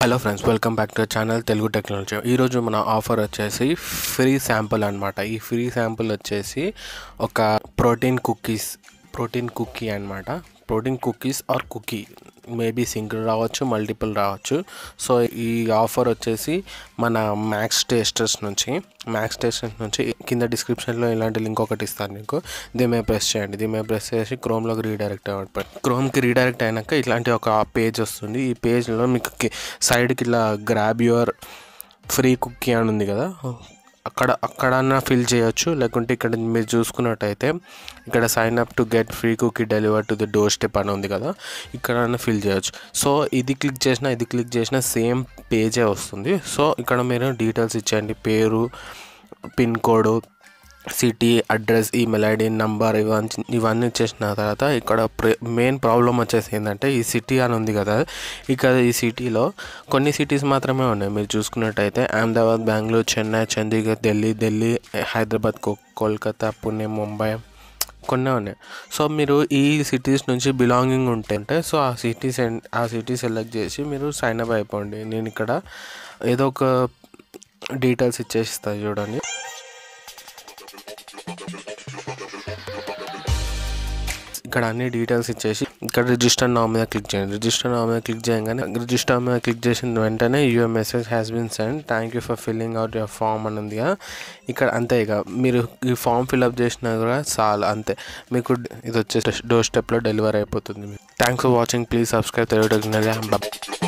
Hello friends welcome back to channel Telugu technology ఈరోజు మన offer వచ్చేసి ఫ్రీ శాంపుల్ అనమాట ఈ ఫ్రీ శాంపుల్ వచ్చేసి ఒక ప్రోటీన్ కుక్కీస్ ప్రోటీన్ కుక్కీ అనమాట protein cookies or cookie maybe single రావచ్చు మల్టిపుల్ రావచ్చు. సో ఈ ఆఫర్ వచ్చేసి మన మ్యాక్స్ టేస్టర్స్ నుంచి మ్యాక్స్ టేస్టర్స్ నుంచి కింద డిస్క్రిప్షన్లో ఇలాంటి లింక్ ఒకటి ఇస్తాను మీకు. దీని ప్రెస్ చేయండి. దీని ప్రెస్ చేసి క్రోమ్లోకి రీడైరెక్ట్ అవ్వండి. క్రోమ్కి రీడైరెక్ట్ అయినాక ఇలాంటి ఒక పేజ్ వస్తుంది. ఈ పేజ్లో మీకు సైడ్కి ఇలా గ్రాబ్ యువర్ ఫ్రీ కుకీ అని ఉంది కదా. అక్కడ అక్కడన్నా ఫిల్ చేయొచ్చు. లేకుంటే ఇక్కడ మీరు చూసుకున్నట్టయితే ఇక్కడ sign up to get free cookie deliver to the doorstep అని ఉంది కదా ఇక్కడన్నా ఫిల్ చేయొచ్చు. సో ఇది క్లిక్ చేసినా ఇది క్లిక్ చేసినా సేమ్ పేజే వస్తుంది. సో ఇక్కడ మీరు డీటెయిల్స్ ఇచ్చేయండి. పేరు pin code city address email ID number ఇవన్నీ ఇవన్నీ ఇచ్చేసిన తర్వాత ఇక్కడ మెయిన్ ప్రాబ్లం వచ్చేసి ఏంటంటే ఈ సిటీ అని ఉంది కదా. ఇక్కడ ఈ సిటీలో కొన్ని సిటీస్ మాత్రమే ఉన్నాయి. మీరు చూసుకున్నట్టయితే అహ్మదాబాద్ బెంగళూరు చెన్నై చండీగఢ్ ఢిల్లీ ఢిల్లీ హైదరాబాద్ కో కోల్కతా పుణె ముంబై కొన్ని ఉన్నాయి. సో మీరు ఈ సిటీస్ నుంచి బిలాంగింగ్ ఉంటే సో ఆ సిటీస్ ఆ సిటీ సెలెక్ట్ చేసి మీరు సైన్ అప్ అయిపోండి. నేను ఇక్కడ ఏదో ఒక డీటెయిల్స్ ఇచ్చేస్తాను చూడండి. ఇక్కడ అన్ని డీటెయిల్స్ ఇచ్చేసి ఇక్కడ రిజిస్టర్ నా మీద క్లిక్ చేయండి. రిజిస్టర్ నా మీద క్లిక్ చేయగానే రిజిస్టర్ మీద క్లిక్ చేసిన వెంటనే your message has been send thank you for filling out your form అని ఉంది కదా. ఇక్కడ అంతే ఇక. మీరు ఈ ఫామ్ ఫిల్అప్ చేసినా కూడా చాలు అంతే. మీకు ఇది వచ్చేసి డోర్ స్టెప్లో డెలివరీ అయిపోతుంది. Thanks for watching please subscribe Telugu technology